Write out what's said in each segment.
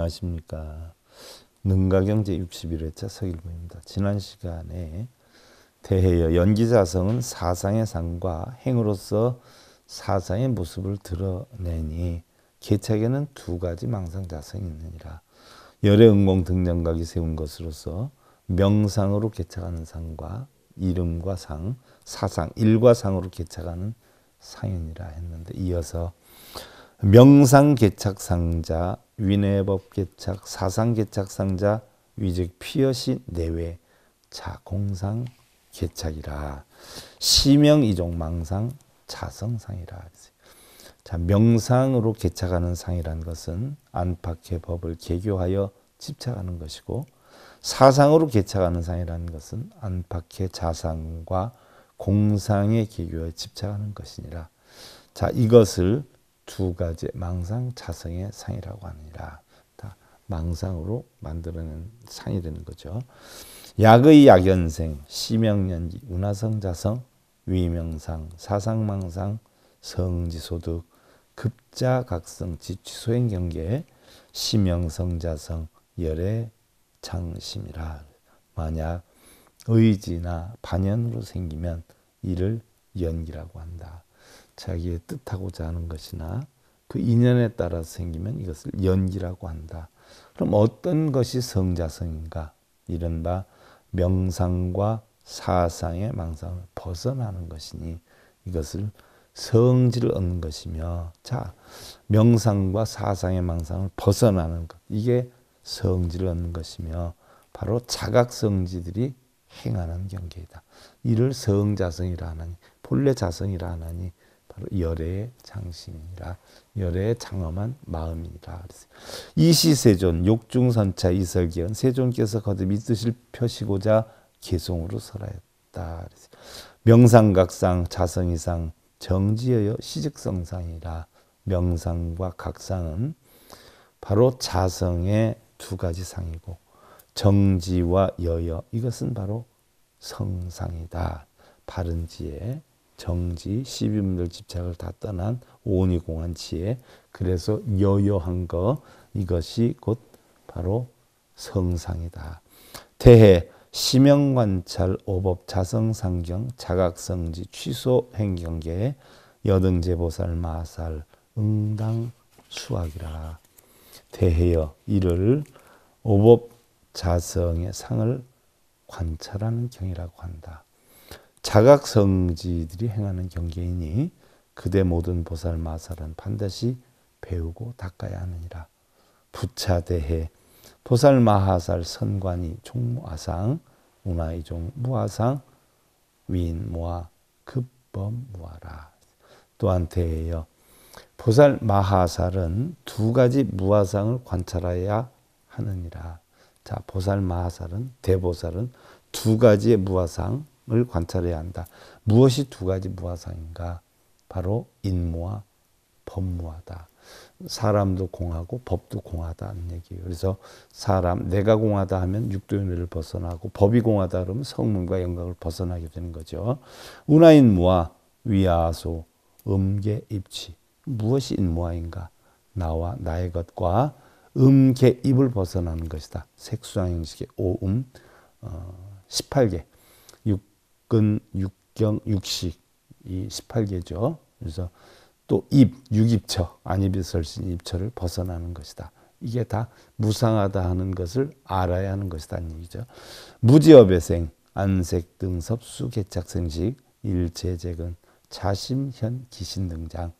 안녕하십니까. 능가경 제 61회차 서일구입니다. 지난 시간에 대해여 연기자성은 사상의 상과 행으로서 사상의 모습을 드러내니 개착에는 두 가지 망상자성이 있느니라. 열애응공 등정각이 세운 것으로서 명상으로 개착하는 상과 이름과 상, 사상, 일과 상으로 개착하는 상현이라 했는데 이어서 명상 개착 상자, 위내법 개착, 사상 개착 상자, 위즉 피엇이 내외, 자 공상 개착이라. 시명 이종 망상 자성상이라. 자 명상으로 개착하는 상이란 것은 안팎의 법을 개교하여 집착하는 것이고 사상으로 개착하는 상이라는 것은 안팎의 자상과 공상의 개교에 집착하는 것이니라. 자 이것을 두 가지 망상 자성의 상이라고 하니라. 다 망상으로 만들어낸 상이 되는 거죠. 약의 약연생, 시명연기, 운하성 자성, 위명상, 사상망상, 성지소득, 급자각성, 지취소행 경계, 시명성자성, 열의 장심이라. 만약 의지나 반연으로 생기면 이를 연기라고 한다. 자기의 뜻하고자 하는 것이나 그 인연에 따라 생기면 이것을 연기라고 한다. 그럼 어떤 것이 성자성인가? 이른바 명상과 사상의 망상을 벗어나는 것이니 이것을 성질을 얻는 것이며 자 명상과 사상의 망상을 벗어나는 것 이게 성질을 얻는 것이며 바로 자각성지들이 행하는 경계이다. 이를 성자성이라 하나니 본래 자성이라 하나니 열애의 장신이라 열애의 장엄한 마음이라 이시세존 욕중선차 이설기현 세존께서 거듭 이 뜻을 펴시고자 개송으로 설하였다. 명상각상 자성이상 정지여여 시직성상이라 명상과 각상은 바로 자성의 두 가지 상이고 정지와 여여 이것은 바로 성상이다. 바른 지혜 정지, 시비문들 집착을 다 떠난 오니공한 지혜. 그래서 여여한 거 이것이 곧 바로 성상이다. 대해 시명관찰 오법 자성상경 자각성지 취소 행경계 여등제보살 마살 응당 수학이라 대해여 이를 오법 자성의 상을 관찰하는 경이라고 한다. 자각성지들이 행하는 경계이니 그대 모든 보살 마살은 반드시 배우고 닦아야 하느니라. 부차대해 보살 마하살 선관이 종무아상 운하이종 무아상 위인무아 급범 무아라. 또한 대해여 보살 마하살은 두 가지 무아상을 관찰해야 하느니라. 자, 보살 마하살은 대보살은 두 가지의 무아상 을 관찰해야 한다. 무엇이 두 가지 무화상인가? 바로 인무와 법무하다. 사람도 공하고 법도 공하다는 얘기예요. 그래서 사람 내가 공하다 하면 육도윤회를 벗어나고 법이 공하다 그러면 성문과 영광을 벗어나게 되는 거죠. 운하인무와 위아소 음계 입치 무엇이 인무아인가? 나와 나의 것과 음계 입을 벗어나는 것이다. 색수상 형식의 오음 어, 18개 근, 육경, 육식 이 18개죠. 그래서 또 입, 육입처, 안입이 설신 입처를 벗어나는 것이다. 이게 다 무상하다 하는 것을 알아야 하는 것이다는 얘기죠. 무지업의생, 안색 등섭 수개착생식, 일체재근, 자심현 기신 등장,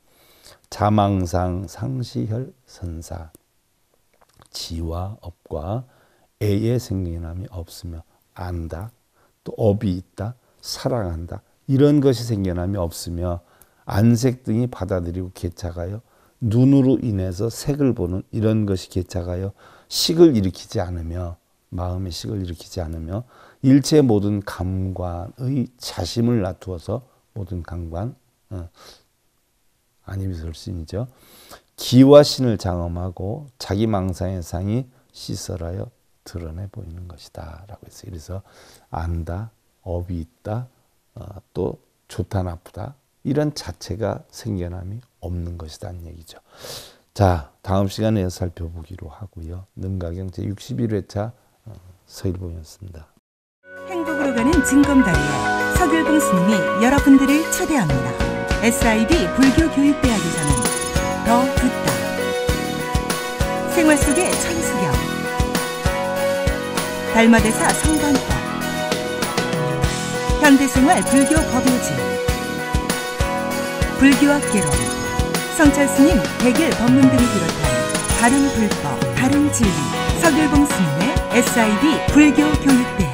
자망상 상시혈 선사, 지와 업과 애의 생겨남이 없으며 안다, 또 업이 있다, 사랑한다. 이런 것이 생겨남이 없으며 안색 등이 받아들이고 개착하여 눈으로 인해서 색을 보는 이런 것이 개착하여 식을 일으키지 않으며 마음의 식을 일으키지 않으며 일체 모든 감관의 자심을 놔두어서 모든 감관 어, 아니미설신이죠. 기와 신을 장엄하고 자기 망상의 상이 시설하여 드러내 보이는 것이다 라고 했어요. 그래서 안다, 업이 있다, 어, 또 좋다 나쁘다 이런 자체가 생겨남이 없는 것이다는 얘기죠. 자 자, 다음 시간에 살펴보기로 하고요. 능가경 제 61회차 어, 서일봉이었습니다. 행복으로 가는 진검다리에 서귤봉 스님이 여러분들을 초대합니다. SIB 불교교육대학에서는 더 듣다 생활 속의 천수경 달마대사 성관법 현대생활 불교 법요지. 불교학 개론 성찰스님 백일 법문 등을 비롯한 다른 불법, 다른 진리. 서귤봉 스님의 SIB 불교 교육대